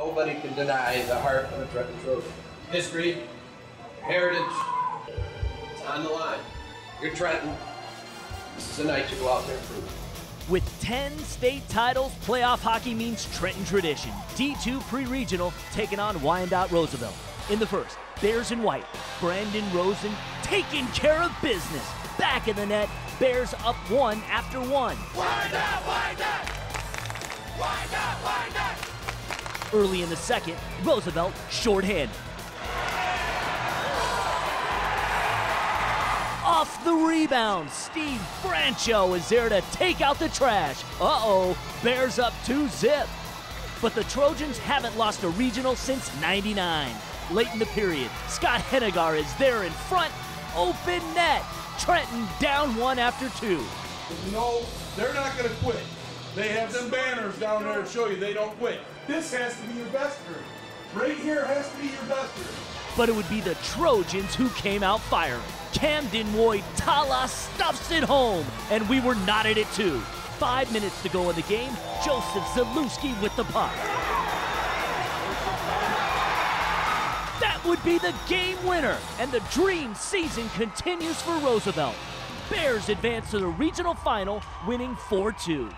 Nobody can deny the heart of a Trenton Trojan. History, heritage, it's on the line. You're Trenton. This is the night you go out there and prove it. With 10 state titles, playoff hockey means Trenton tradition. D2 pre-regional taking on Wyandotte Roosevelt. In the first, Bears in white. Brandon Rosen taking care of business. Back in the net, Bears up one after one. Wyandotte, Wyandotte! Wyandotte, Wyandotte! Early in the second, Roosevelt shorthanded. Off the rebound, Steve Brancho is there to take out the trash. Uh-oh, Bears up two zip. But the Trojans haven't lost a regional since 99. Late in the period, Scott Hennigar is there in front, open net. Trenton down one after two. No, they're not going to quit. They have some banners down there to show you they don't quit. This has to be your best period. Right here has to be your best period. But it would be the Trojans who came out firing. Camden Woy Tala stuffs it home, and we were not at it too. Five minutes to go in the game. Joseph Zalewski with the puck. That would be the game winner, and the dream season continues for Roosevelt. Bears advance to the regional final, winning 4 2.